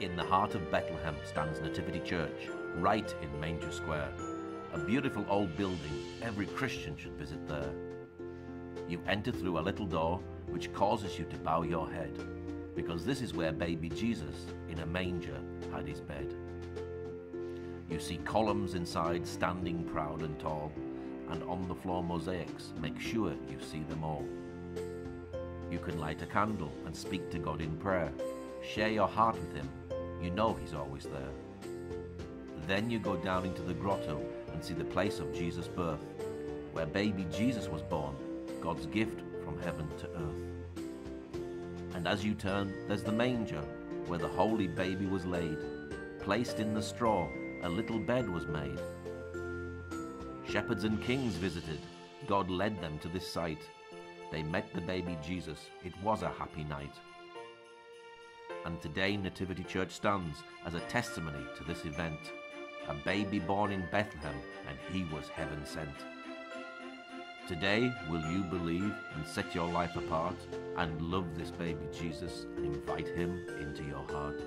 In the heart of Bethlehem stands Nativity Church, right in Manger Square. A beautiful old building every Christian should visit there. You enter through a little door which causes you to bow your head, because this is where baby Jesus, in a manger, had his bed. You see columns inside standing proud and tall, and on the floor mosaics make sure you see them all. You can light a candle and speak to God in prayer. Share your heart with Him. You know He's always there. Then you go down into the grotto and see the place of Jesus' birth, where baby Jesus was born, God's gift from heaven to earth. And as you turn, there's the manger, where the holy baby was laid. Placed in the straw, a little bed was made. Shepherds and kings visited. God led them to this site. They met the baby Jesus. It was a happy night. And today Nativity Church stands as a testimony to this event. A baby born in Bethlehem, and he was heaven sent. Today, will you believe and set your life apart and love this baby Jesus and invite him into your heart?